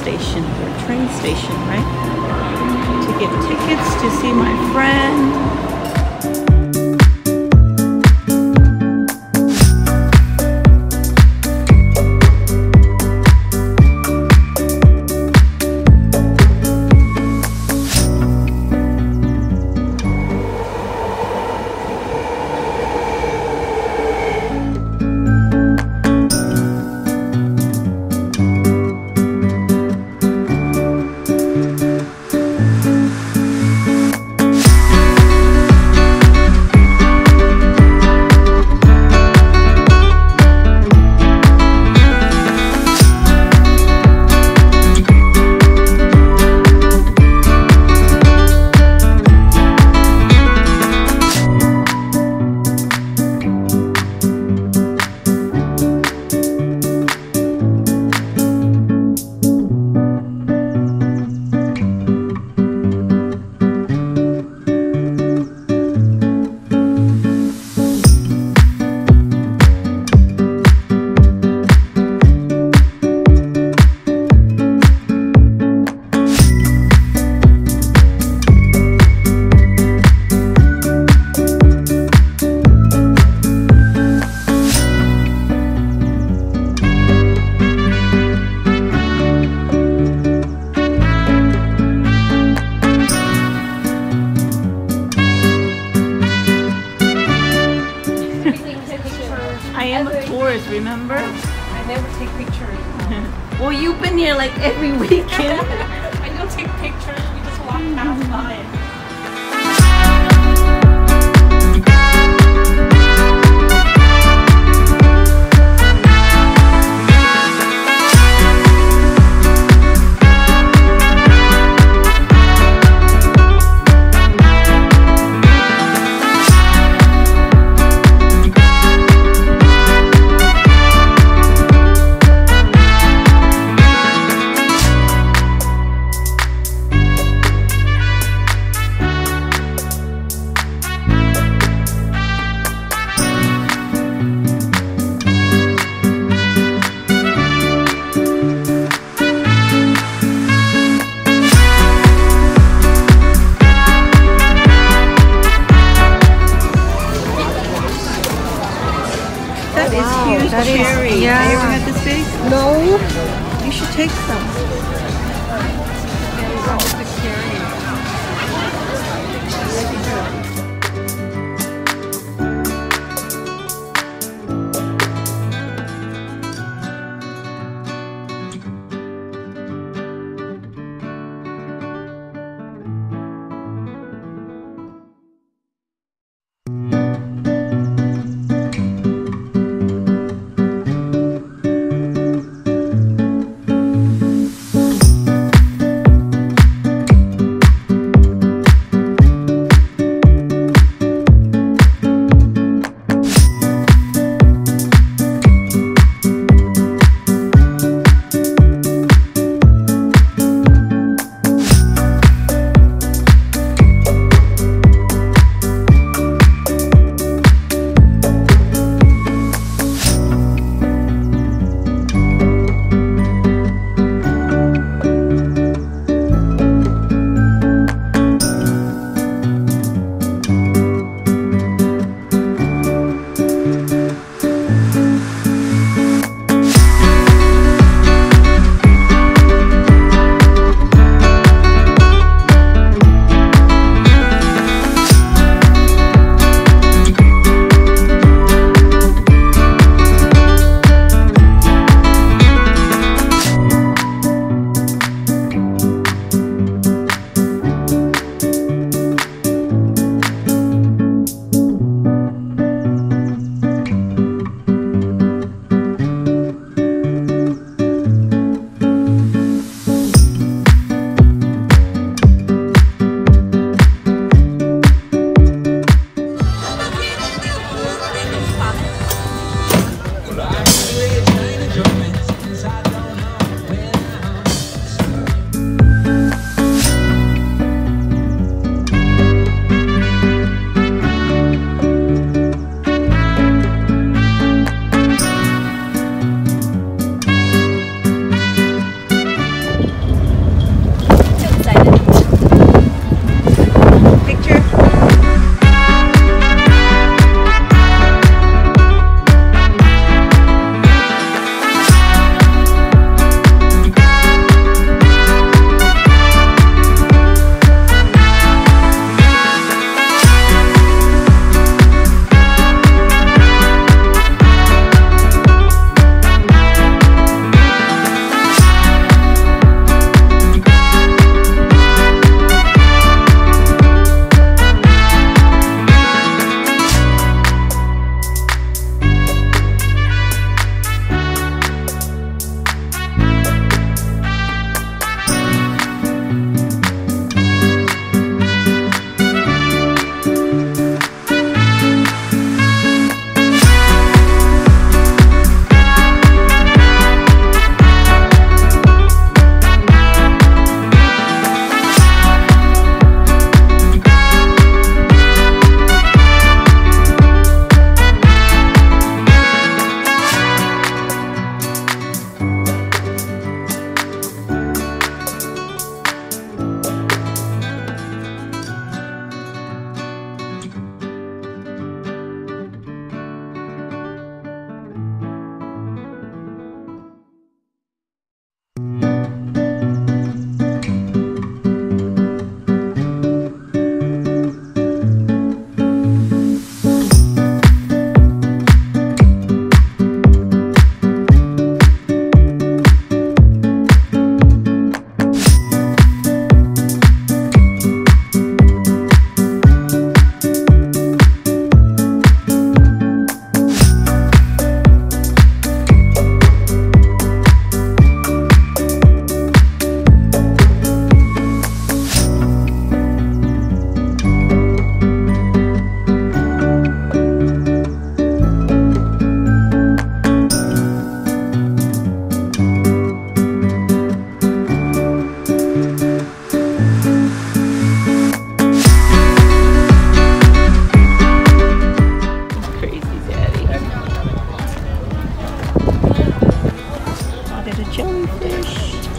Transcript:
station or train station, right? To get tickets to see my friend. Well, you've been here like every weekend. I don't take pictures. We just walk past mm-hmm. by. You should take some. Jellyfish.